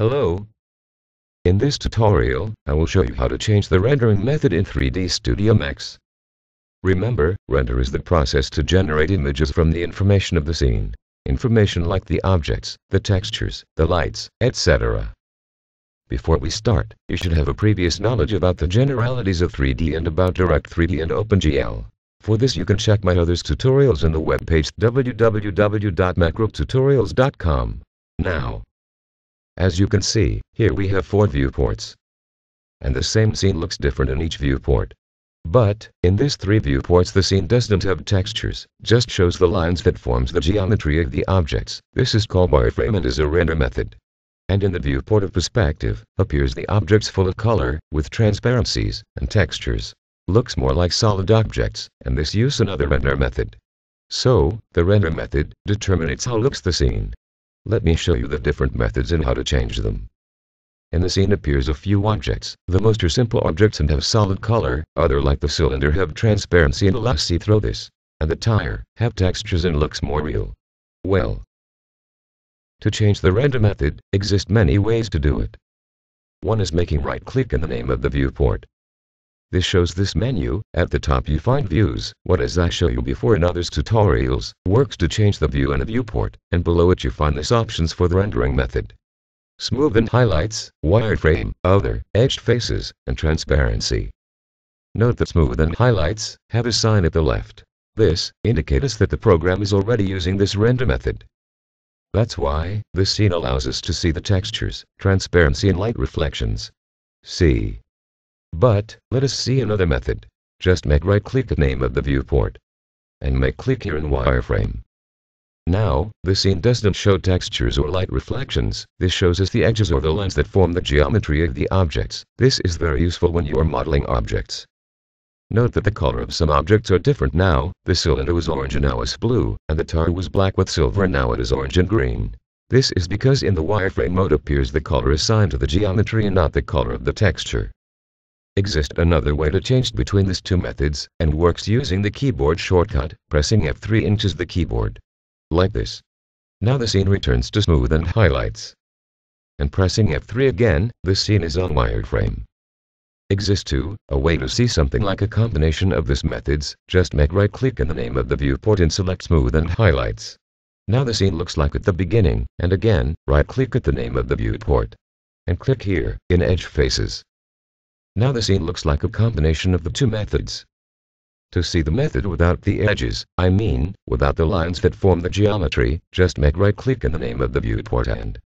Hello. In this tutorial, I will show you how to change the rendering method in 3D Studio Max. Remember, render is the process to generate images from the information of the scene. Information like the objects, the textures, the lights, etc. Before we start, you should have a previous knowledge about the generalities of 3D and about Direct 3D and OpenGL. For this you can check my others tutorials on the webpage www.macrotutorials.com. Now, as you can see, here we have four viewports. And the same scene looks different in each viewport. But, in this three viewports the scene doesn't have textures, just shows the lines that forms the geometry of the objects. This is called wireframe and is a render method. And in the viewport of perspective, appears the objects full of color, with transparencies, and textures. Looks more like solid objects, and this use another render method. So, the render method determines how looks the scene. Let me show you the different methods and how to change them. In the scene appears a few objects. The most are simple objects and have solid color, other like the cylinder have transparency and allow see through this. And the tire have textures and looks more real. Well, to change the render method, exist many ways to do it. One is making right click in the name of the viewport. This shows this menu, at the top you find views, what as I show you before in others tutorials, works to change the view in a viewport, and below it you find this options for the rendering method. Smooth and highlights, wireframe, other, edged faces, and transparency. Note that smooth and highlights have a sign at the left. This indicates that the program is already using this render method. That's why this scene allows us to see the textures, transparency and light reflections. See. But, let us see another method. Just make right click the name of the viewport. And make click here in wireframe. Now, the scene doesn't show textures or light reflections, this shows us the edges or the lines that form the geometry of the objects. This is very useful when you are modeling objects. Note that the color of some objects are different now, the cylinder was orange and now is blue, and the tire was black with silver and now it is orange and green. This is because in the wireframe mode appears the color assigned to the geometry and not the color of the texture. Exists another way to change between these two methods, and works using the keyboard shortcut, pressing F3 into the keyboard. Like this. Now the scene returns to smooth and highlights. And pressing F3 again, the scene is on wireframe. Exists too, a way to see something like a combination of these methods, just make right click in the name of the viewport and select smooth and highlights. Now the scene looks like at the beginning, and again, right click at the name of the viewport. And click here, in edge faces. Now the scene looks like a combination of the two methods. To see the method without the edges, I mean, without the lines that form the geometry, just make right click in the name of the viewport and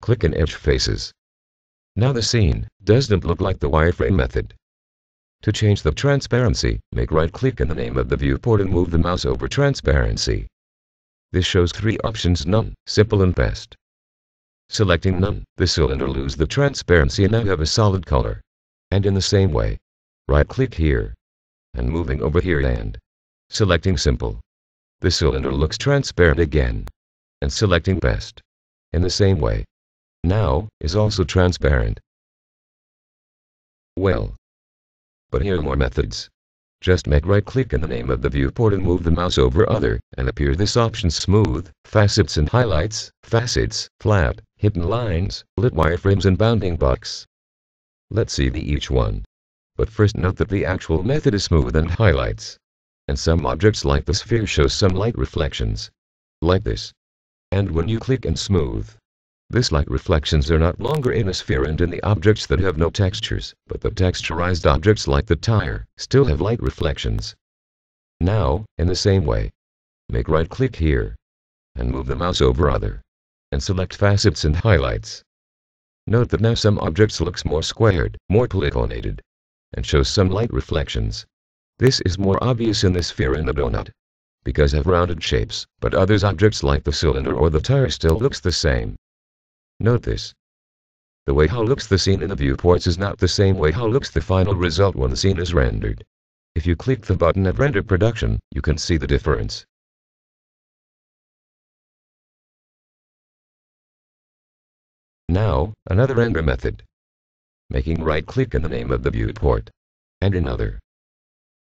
click in edge faces. Now the scene doesn't look like the wireframe method. To change the transparency, make right click in the name of the viewport and move the mouse over transparency. This shows three options none, simple and best. Selecting none, the cylinder lose the transparency and now have a solid color. And in the same way, right click here, and moving over here and selecting simple. The cylinder looks transparent again. And selecting best. In the same way. Now, is also transparent. Well. But here are more methods. Just make right click in the name of the viewport and move the mouse over other, and appear this option smooth, facets and highlights, facets, flat, hidden lines, lit wireframes and bounding box. Let's see the each one. But first note that the actual method is smooth and highlights. And some objects like the sphere show some light reflections. Like this. And when you click and smooth, this light reflections are not longer in a sphere and in the objects that have no textures, but the texturized objects like the tire, still have light reflections. Now, in the same way, make right click here, and move the mouse over other, and select facets and highlights. Note that now some objects looks more squared, more polygonated, and shows some light reflections. This is more obvious in the sphere and the donut, because have rounded shapes, but others objects like the cylinder or the tire still looks the same. Note this. The way how looks the scene in the viewports is not the same way how looks the final result when the scene is rendered. If you click the button at Render Production, you can see the difference. Now, another render method. Making right click in the name of the viewport. And another.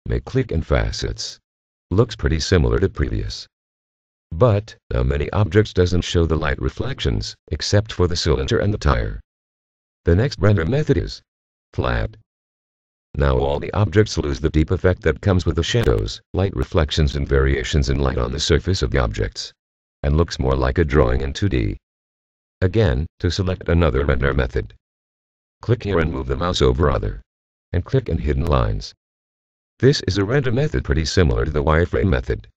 Make click in facets. Looks pretty similar to previous. But, now many objects doesn't show the light reflections, except for the cylinder and the tire. The next render method is flat. Now all the objects lose the deep effect that comes with the shadows, light reflections and variations in light on the surface of the objects. And looks more like a drawing in 2D. Again, to select another render method. Click here and move the mouse over other. And click in hidden lines. This is a render method pretty similar to the wireframe method.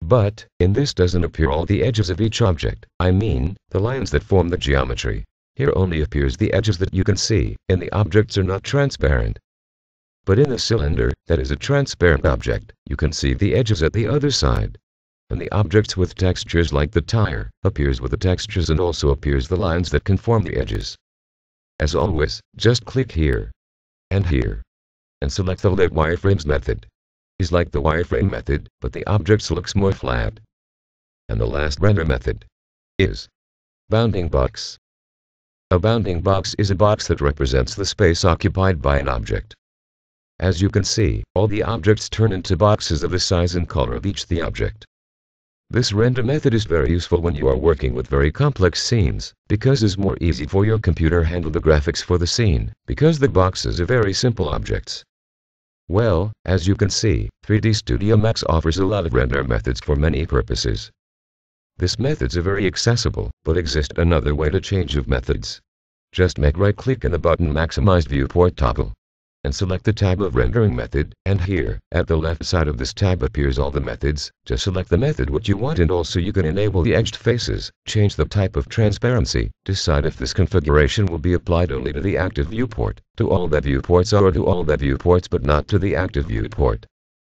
But, in this doesn't appear all the edges of each object, I mean, the lines that form the geometry. Here only appears the edges that you can see, and the objects are not transparent. But in the cylinder, that is a transparent object, you can see the edges at the other side. And the objects with textures like the tire, appears with the textures and also appears the lines that conform the edges. As always, just click here. And here. And select the lit wireframes method. Is like the wireframe method, but the objects looks more flat. And the last render method is bounding box. A bounding box is a box that represents the space occupied by an object. As you can see, all the objects turn into boxes of the size and color of each the object. This render method is very useful when you are working with very complex scenes, because it's more easy for your computer handle the graphics for the scene, because the boxes are very simple objects. Well, as you can see, 3D Studio Max offers a lot of render methods for many purposes. This methods are very accessible, but exist another way to change of methods. Just make right click in the button Maximize Viewport toggle and select the tab of rendering method, and here, at the left side of this tab appears all the methods, just select the method what you want and also you can enable the edged faces, change the type of transparency, decide if this configuration will be applied only to the active viewport, to all the viewports or to all the viewports but not to the active viewport.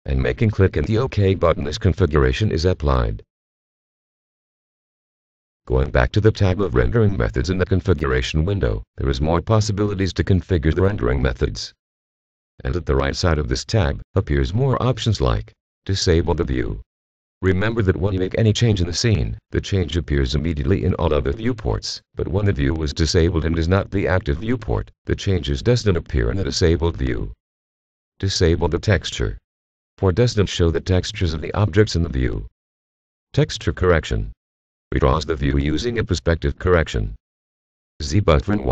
And making click in the OK button this configuration is applied. Going back to the tab of rendering methods in the configuration window, there is more possibilities to configure the rendering methods and at the right side of this tab appears more options like Disable the view. Remember that when you make any change in the scene, the change appears immediately in all other viewports, but when the view is disabled and is not the active viewport, the changes doesn't appear in the disabled view. Disable the texture. For doesn't show the textures of the objects in the view. Texture correction. Redraws the view using a perspective correction. Z-buffer and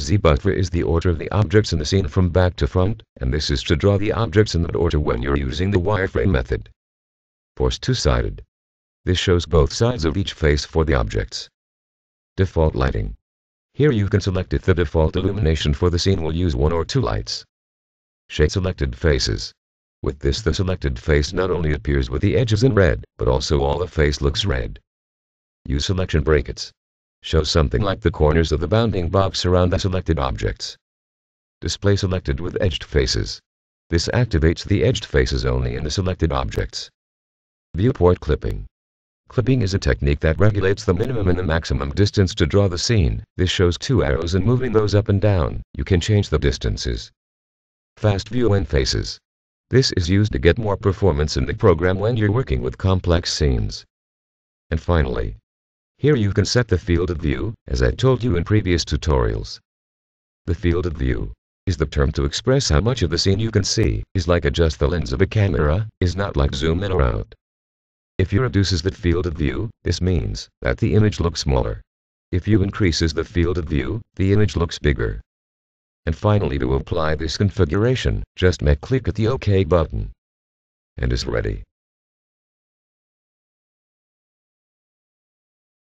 wireframe. Z-buffer is the order of the objects in the scene from back to front, and this is to draw the objects in that order when you're using the wireframe method. Force two-sided. This shows both sides of each face for the objects. Default lighting. Here you can select if the default illumination for the scene will use one or two lights. Shade selected faces. With this the selected face not only appears with the edges in red, but also all the face looks red. Use selection brackets. Show something like the corners of the bounding box around the selected objects. Display selected with edged faces. This activates the edged faces only in the selected objects. Viewport clipping. Clipping is a technique that regulates the minimum and the maximum distance to draw the scene. This shows two arrows and moving those up and down, you can change the distances. Fast view Nth faces. This is used to get more performance in the program when you're working with complex scenes. And finally, here you can set the field of view, as I told you in previous tutorials. The field of view is the term to express how much of the scene you can see, is like adjust the lens of a camera, is not like zoom in or out. If you reduces the field of view, this means that the image looks smaller. If you increases the field of view, the image looks bigger. And finally to apply this configuration, just make click at the OK button. And is ready.